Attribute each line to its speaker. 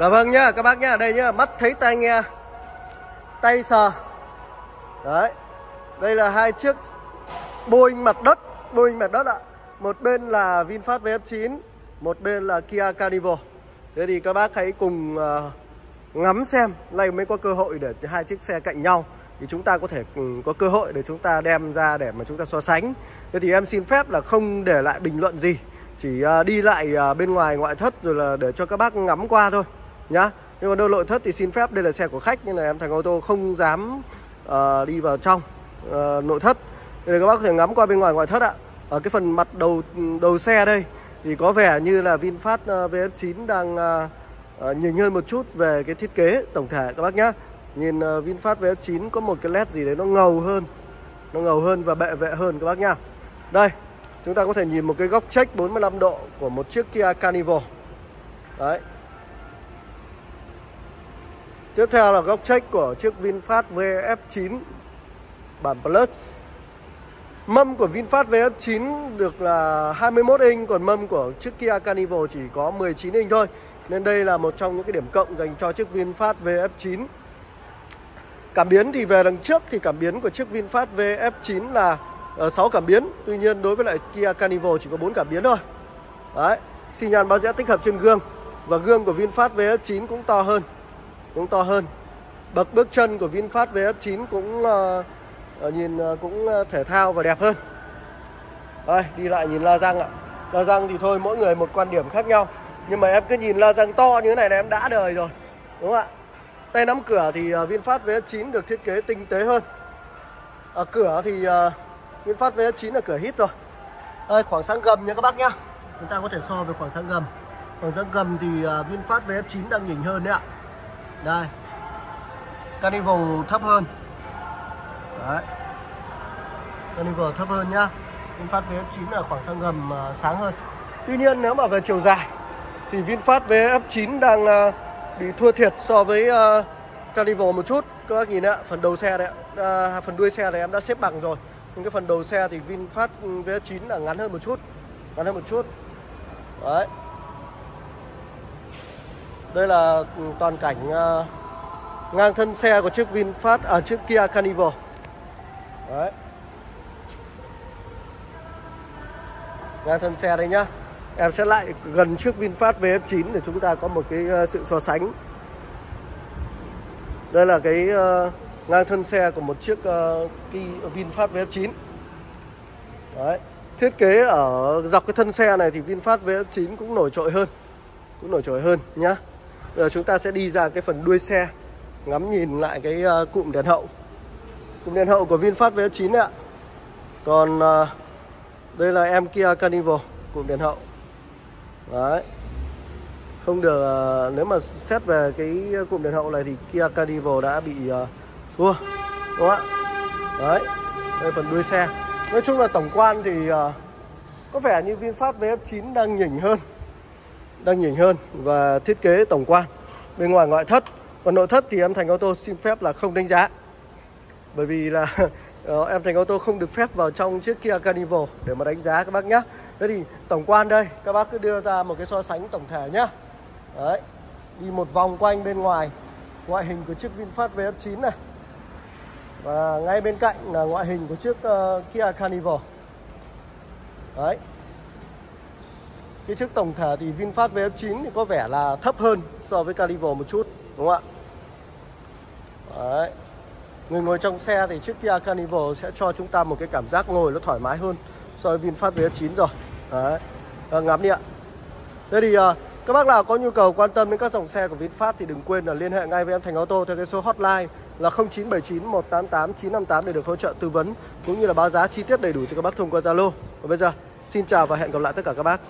Speaker 1: Dạ vâng nhá các bác nhá Đây nhá mắt thấy tai nghe Tay sờ. Đấy Đây là hai chiếc Boeing mặt đất Boeing mặt đất ạ. Một bên là VinFast VF9 Một bên là Kia Carnival. Thế thì các bác hãy cùng uh, ngắm xem nay mới có cơ hội để hai chiếc xe cạnh nhau. Thì chúng ta có thể um, có cơ hội để chúng ta đem ra để mà chúng ta so sánh. Thế thì em xin phép là không để lại bình luận gì Chỉ uh, đi lại uh, bên ngoài ngoại thất rồi là để cho các bác ngắm qua thôi nhá. Nhưng mà đôi nội thất thì xin phép đây là xe của khách nên là em thành ô tô không dám uh, đi vào trong uh, nội thất. Nên các bác có thể ngắm qua bên ngoài ngoại thất ạ. Ở cái phần mặt đầu đầu xe đây thì có vẻ như là VinFast ờ, uh, VF9 đang uh, uh, nhìn hơn một chút về cái thiết kế tổng thể các bác nhá. nhìn uh, VinFast VF9 có một cái led gì đấy nó ngầu hơn nó ngầu hơn và bệ vệ hơn các bác nhá. Đây chúng ta có thể nhìn một cái góc check 45 độ của một chiếc Kia Carnival. Đấy. Tiếp theo là góc check của chiếc VinFast VF9 bản Plus. Mâm của VinFast VF9 được là 21 inch Còn mâm của chiếc Kia Carnival chỉ có 19 inch thôi. Nên đây là một trong những cái điểm cộng dành cho chiếc VinFast VF9 Cảm biến thì về đằng trước thì cảm biến của chiếc VinFast VF9 là ờ, 6 cảm biến. Tuy nhiên đối với lại Kia Carnival chỉ có 4 cảm biến thôi. Đấy, xi nhan báo rẽ tích hợp trên gương Và gương của VinFast VF9 cũng to hơn cũng to hơn. Bậc bước chân của VinFast VF9 cũng uh, nhìn uh, cũng thể thao và đẹp hơn. Đây đi lại nhìn la răng ạ. La răng thì thôi mỗi người một quan điểm khác nhau. Nhưng mà em cứ nhìn la răng to như thế này là em đã đời rồi đúng không ạ? Tay nắm cửa thì uh, VinFast VF9 được thiết kế tinh tế hơn. Ở cửa thì uh, VinFast VF9 là cửa hít rồi. Đây khoảng sáng gầm nha các bác nhá. Chúng ta có thể so với khoảng sáng gầm. Khoảng sáng gầm thì uh, VinFast VF9 đang nhỉnh hơn đấy ạ đây. Carnival thấp hơn. Đấy. Carnival thấp hơn nhá. VinFast VF9 là khoảng sang gầm à, sáng hơn. Tuy nhiên nếu mà về chiều dài thì VinFast VF9 đang à, bị thua thiệt so với à, Carnival một chút. Các bác nhìn ạ phần đầu xe đấy à, phần đuôi xe này em đã xếp bằng rồi. Nhưng cái phần đầu xe thì VinFast ừ, VF9 là ngắn hơn một chút. Ngắn hơn một chút. Đấy đây là toàn cảnh ờ, ngang thân xe của chiếc VinFast ở à, chiếc Kia Carnival. Đấy. Ngang thân xe đây nhá. Em sẽ lại gần chiếc VinFast VF9 để chúng ta có một cái ờ, sự so sánh. Đây là cái ờ, ngang thân xe của một chiếc Kia VinFast VF9. Đấy. Thiết kế ở dọc cái thân xe này thì VinFast VF9 cũng nổi trội hơn. Cũng nổi trội hơn nhá. Giờ chúng ta sẽ đi ra cái phần đuôi xe Ngắm nhìn lại cái uh, cụm đèn hậu. Cụm đèn hậu của VinFast V9 đấy ạ. Còn uh, đây là em Kia Carnival Cụm đèn hậu. Đấy. Không được uh, Nếu mà xét về cái cụm đèn hậu này Thì Kia Carnival đã bị uh, thua Đúng không ạ? Đấy Đây phần đuôi xe. Nói chung là tổng quan thì uh, Có vẻ như VinFast VF9 đang nhỉnh hơn đang nhìn hơn và thiết kế tổng quan. Bên ngoài ngoại thất còn nội thất thì em thành ô tô xin phép là không đánh giá. Bởi vì là ờ, em thành ô tô không được phép vào trong chiếc Kia Carnival để mà đánh giá các bác nhé thế thì tổng quan đây các bác cứ đưa ra một cái so sánh tổng thể nhá. Đấy đi một vòng quanh bên ngoài ngoại hình của chiếc VinFast VF9 này. Và ngay bên cạnh là ngoại hình của chiếc uh, Kia Carnival. Đấy. Kích thước tổng thể thì VinFast VF9 thì có vẻ là thấp hơn so với Carnival một chút đúng không ạ? Đấy. Người ngồi trong xe thì chiếc Kia Carnival sẽ cho chúng ta một cái cảm giác ngồi nó thoải mái hơn so với VinFast VF9 rồi. Đấy. À, ngắm đi ạ. Thế thì à, các bác nào có nhu cầu quan tâm đến các dòng xe của VinFast thì đừng quên là liên hệ ngay với em Thành auto theo cái số hotline là 0979 188 958 để được hỗ trợ tư vấn cũng như là báo giá chi tiết đầy đủ cho các bác thông qua Zalo. còn bây giờ xin chào và hẹn gặp lại tất cả các bác.